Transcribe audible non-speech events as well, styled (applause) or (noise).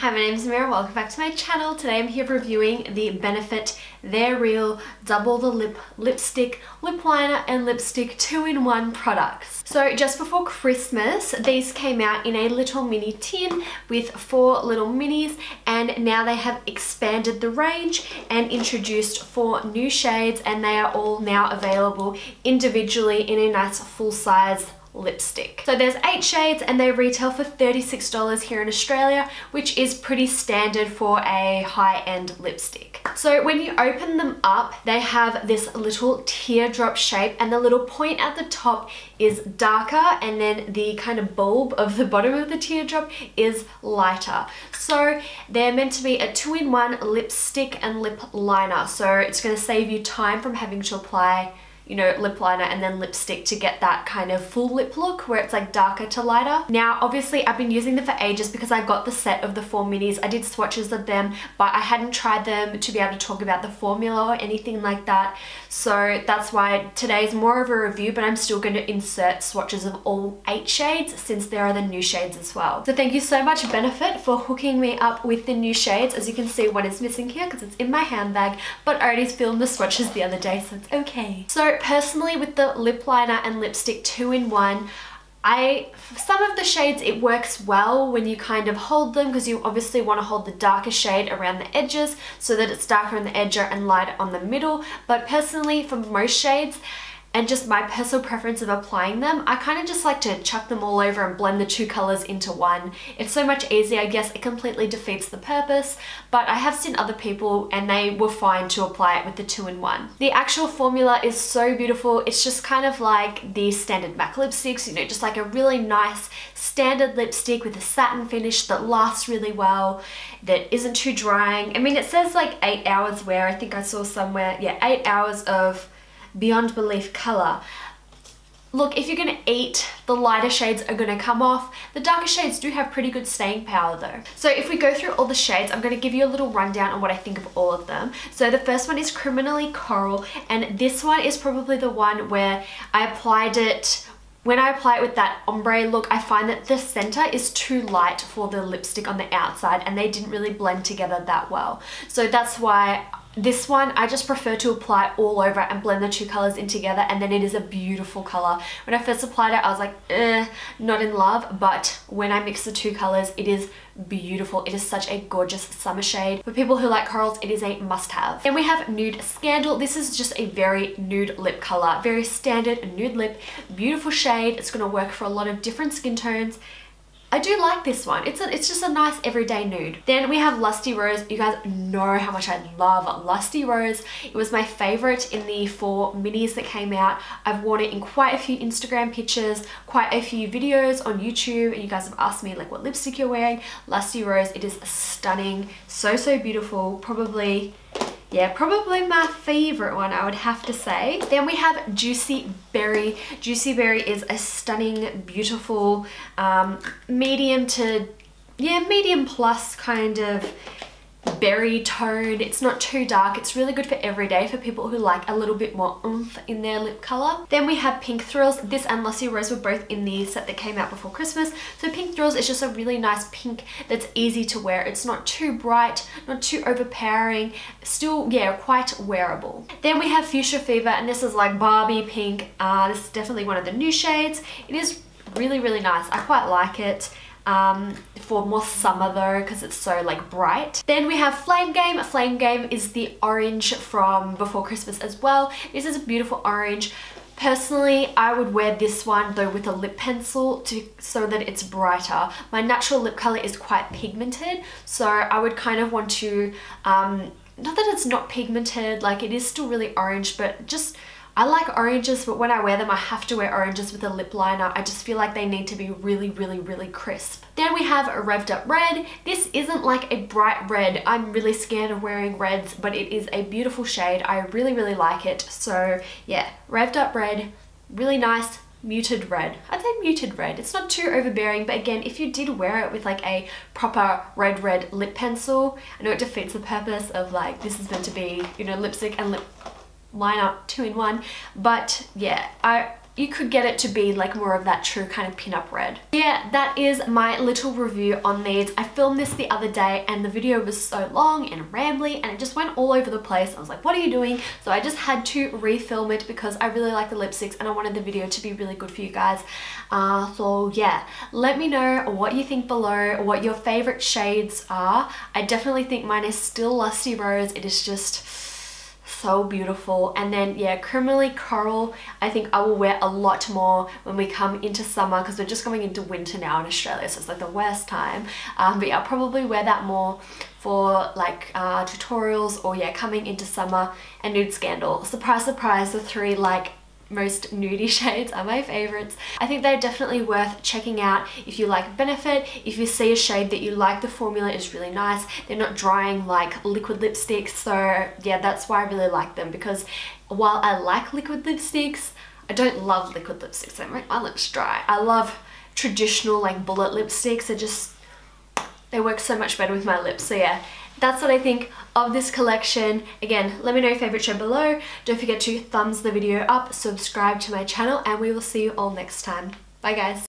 Hi, my name is Amea. Welcome back to my channel. Today I'm here reviewing the Benefit They're Real Double the Lip Lipstick, Lip Liner and Lipstick 2-in-1 products. So just before Christmas, these came out in a little mini tin with four little minis and now they have expanded the range and introduced four new shades and they are all now available individually in a nice full size lipstick. So there's eight shades and they retail for $36 here in Australia, which is pretty standard for a high-end lipstick. So when you open them up, they have this little teardrop shape and the little point at the top is darker and then the kind of bulb of the bottom of the teardrop is lighter. So they're meant to be a two-in-one lipstick and lip liner. So it's going to save you time from having to apply you know, lip liner and then lipstick to get that kind of full lip look where it's like darker to lighter. Now, obviously I've been using them for ages because I got the set of the four minis. I did swatches of them, but I hadn't tried them to be able to talk about the formula or anything like that. So that's why today's more of a review, but I'm still going to insert swatches of all eight shades since there are the new shades as well. So thank you so much Benefit for hooking me up with the new shades. As you can see, one is missing here because it's in my handbag, but I already filmed the swatches the other day, so it's okay. So personally with the lip liner and lipstick two in one, I, some of the shades it works well when you kind of hold them because you obviously want to hold the darker shade around the edges so that it's darker on the edge and lighter on the middle. But personally for most shades, and just my personal preference of applying them, I kind of just like to chuck them all over and blend the two colors into one. It's so much easier, I guess it completely defeats the purpose, but I have seen other people and they were fine to apply it with the two-in-one. The actual formula is so beautiful, it's just kind of like the standard MAC lipsticks, you know, just like a really nice standard lipstick with a satin finish that lasts really well, that isn't too drying. I mean, it says like eight hours wear, I think I saw somewhere, yeah, eight hours of beyond belief color. Look, if you're to eat, the lighter shades are to come off. The darker shades do have pretty good staying power though. So if we go through all the shades, I'm to give you a little rundown on what I think of all of them. So the first one is Criminally Coral, and this one is probably the one where I applied it when I apply it with that ombre look, I find that the center is too light for the lipstick on the outside and they didn't really blend together that well. So that's why this one, I just prefer to apply all over and blend the two colors in together and then it is a beautiful color. When I first applied it, I was like, eh, not in love, but when I mix the two colors, it is beautiful. It is such a gorgeous summer shade. For people who like corals, it is a must-have. Then we have Nude Scandal. This is just a very nude lip color, very standard nude lip, beautiful shade. It's going to work for a lot of different skin tones I do like this one. It's a, it's just a nice everyday nude. Then we have Lusty Rose. You guys know how much I love Lusty Rose. It was my favorite in the four minis that came out. I've worn it in quite a few Instagram pictures, quite a few videos on YouTube, and you guys have asked me like what lipstick you're wearing. Lusty Rose, it is stunning, so, so beautiful. Probably yeah, probably my favorite one, I would have to say. Then we have Juicy Berry. Juicy Berry is a stunning, beautiful, um, medium to, yeah, medium plus kind of berry tone. It's not too dark. It's really good for everyday for people who like a little bit more oomph in their lip color. Then we have Pink Thrills. This and Lusty Rose were both in the set that came out before Christmas. So Pink Thrills is just a really nice pink that's easy to wear. It's not too bright, not too overpowering. Still, yeah, quite wearable. Then we have Fuchsia Fever and this is like Barbie pink. Uh, this is definitely one of the new shades. It is really, really nice. I quite like it um, for more summer though because it's so like bright. Then we have Flame Game. Flame Game is the orange from Before Christmas as well. This is a beautiful orange. Personally, I would wear this one though with a lip pencil to so that it's brighter. My natural lip color is quite pigmented, so I would kind of want to, um, not that it's not pigmented, like it is still really orange, but just I like oranges, but when I wear them, I have to wear oranges with a lip liner. I just feel like they need to be really, really, really crisp. Then we have a Revved Up Red. This isn't like a bright red. I'm really scared of wearing reds, but it is a beautiful shade. I really, really like it. So yeah, Revved Up Red, really nice, muted red. I'd say muted red. It's not too overbearing, but again, if you did wear it with like a proper red red lip pencil, I know it defeats the purpose of like, this is meant to be, you know, lipstick and lip line up two in one but yeah I you could get it to be like more of that true kind of pin-up red. Yeah, that is my little review on these. I filmed this the other day and the video was so long and rambly and it just went all over the place. I was like, what are you doing? So I just had to refilm it because I really like the lipsticks and I wanted the video to be really good for you guys. Uh, so yeah, let me know what you think below, what your favorite shades are. I definitely think mine is still Lusty Rose. It is just so beautiful. And then yeah criminally coral I think I will wear a lot more when we come into summer because we're just going into winter now in Australia so it's like the worst time. Um, but yeah I'll probably wear that more for like uh, tutorials or yeah coming into summer. And nude scandal. Surprise surprise the three like most nudie (laughs) shades are my favorites. I think they're definitely worth checking out if you like Benefit, if you see a shade that you like the formula is really nice, they're not drying like liquid lipsticks. So yeah that's why I really like them because while I like liquid lipsticks, I don't love liquid lipsticks, they make my lips dry. I love traditional like bullet lipsticks, they just, they work so much better with my lips. So yeah that's what I think of this collection. Again, let me know your favorite shade below. Don't forget to thumbs the video up, subscribe to my channel, and we will see you all next time. Bye guys.